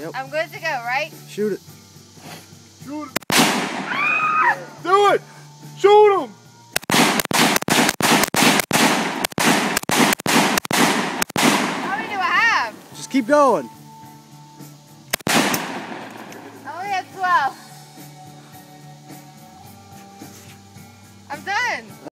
Yep. I'm good to go, right? Shoot it. Shoot it. Do it! Shoot him! How many do I have? Just keep going. I only have 12. I'm done.